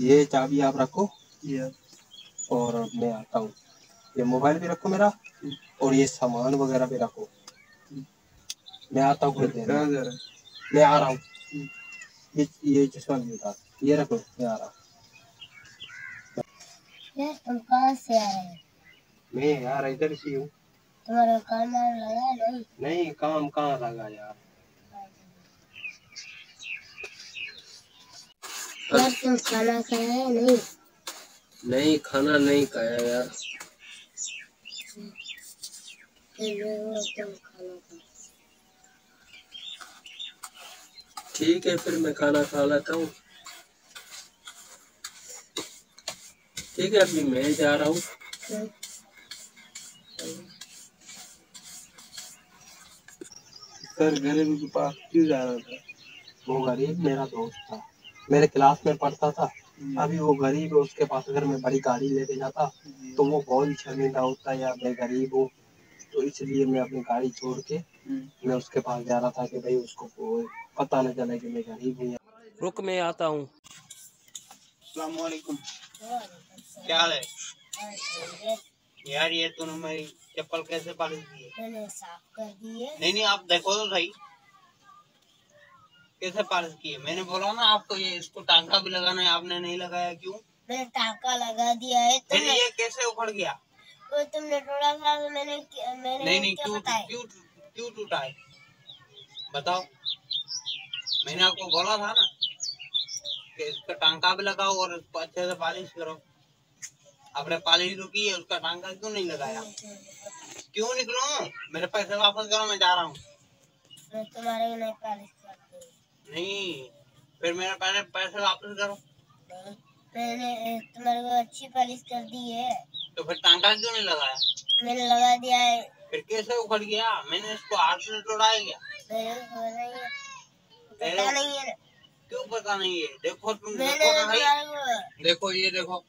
ये चाबी आप रखो। ये और मैं आता हूँ। ये मोबाइल भी रखो मेरा। और ये सामान वगैरह भी रखो। मैं आता हूँ मैं आ रहा हूँ। ये ये चश्मा भी उतार ये रखो मैं आ रहा हूँ। यार तुम कहाँ से आ रहे हो? मैं यार इधर से हूँ तुम्हारा काम लगा नहीं? नहीं काम कहाँ लगा यार? यार तुम खाना खाया है नहीं? नहीं खाना नहीं खाया यार। फिर वो तुम खाना खा ठीक है फिर मैं खाना खा लेता हूँ। ठीक है अभी मैं जा रहा हूँ। हम्म, सर गरीब के पास क्यों जा रहा था? वो गरीब मेरा दोस्त था। मेरे क्लास में पढ़ता था। अभी वो गरीब है उसके पास अगर मैं बड़ी गाड़ी लेके जाता तो वो बहुत ही शर्मिंदा होता है या मैं गरीब हूँ। तो इसलिए मैं अपनी गाड़ी छोड़ के। मैं उसके पास जा रहा था कि भाई उसको पता न चले कि मैं गरीब हूँ रुक मैं आता हूँ। क्या है? यार ये तूने मेरी चप्पल कैसे कर दी है। नहीं नहीं आप देखो तो सही। कैसे पालिश की है मैंने बोला ना आपको ये इसको टांका भी लगाना है आपने नहीं लगाया क्यों? मैंने टाका लगा दिया है फिर तुमने ये कैसे उखड़ गया? वो तुमने थोड़ा सा तो मैंने मैंने नहीं नहीं क्यों क्यों क्यों टूटा है? बताओ। मैंने आपको बोला था ना कि इसका टांका भी लगाओ और इसको अच्छे से पालिश करो। आपने पालिश तो की है उसका टांका क्यों नहीं लगाया? क्यों निकलो? मेरे पैसे वापस करो मैं जा रहा हूँ। तुम्हारे नहीं पालिश नहीं फिर मेरे पैसे पैसे वापस करो। मैंने तुम्हारे को अच्छी पालिश कर दी है। तो फिर टांका क्यों नहीं लगाया? मैंने लगा दिया है। फिर कैसे उखड़ गया? मैंने इसको हाथ से तोड़ाया गया है। पता नहीं है। क्यों पता नहीं है? देखो तुम देखो ना भाई देखो ये देखो।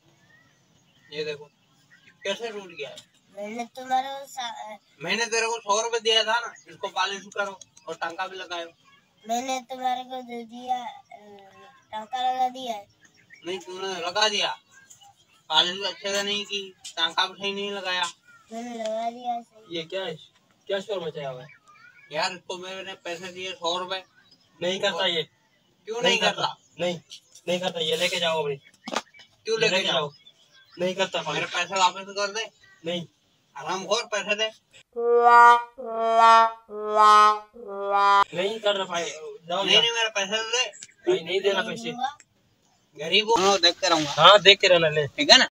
ये देखो। कैसे टूट गया? है मैंने तुम्हारे मैंने तेरे को सौ रुपए दिया था ना इसको पॉलिश करो और टांका भी लगाओ मैंने तुम्हारे को दे दिया टाका लगा दिया। नहीं तूने लगा दिया। पॉलिश भी अच्छे से नहीं की टांका भी सही नहीं लगाया। मैंने लगा दिया सही ये क्या है? क्या शोर मचाया हुआ है? यार इसको मैंने पैसे दिए सौ रुपए। नहीं करता ये। क्यों नहीं करता। नहीं नहीं करता ये लेके जाओ अभी। क्यों लेके जाओ? नहीं करता मेरे पैसे वापस कर दे। नहीं। आराम और पैसे दे। नहीं कर रहा भाई नहीं नहीं मेरा पैसे दे भाई नहीं देना पैसे। गरीब हूँ। देख के रहूँगा। हाँ देख के रहना ले। ठीक है ना?